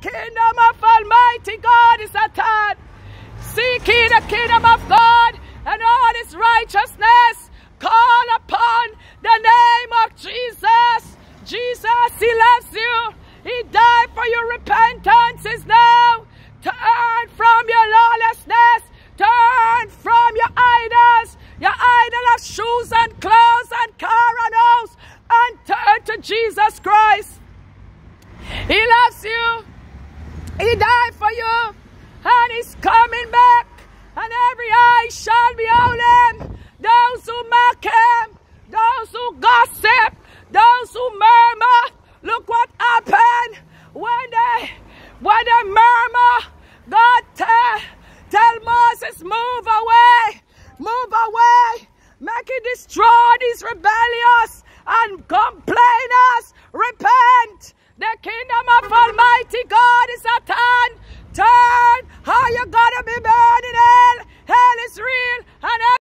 kingdom of Almighty God is at hand. Seek ye the kingdom of God and all his righteousness. Call upon the name of Jesus. Jesus, he loves you. He died for your repentance is now. Turn from your lawlessness. Turn from your idols. Your idol of shoes and clothes and car and house. And turn to Jesus Christ. He loves you. He died for you. And he's coming back. And every eye shall behold him. Those who mock him. Those who gossip. Those who murmur. Look what happened when they when they murmur. God tell, tell Moses, move away. Move away. Make it destroy these rebellious and complainers. Repent. The kingdom of Almighty God you gotta.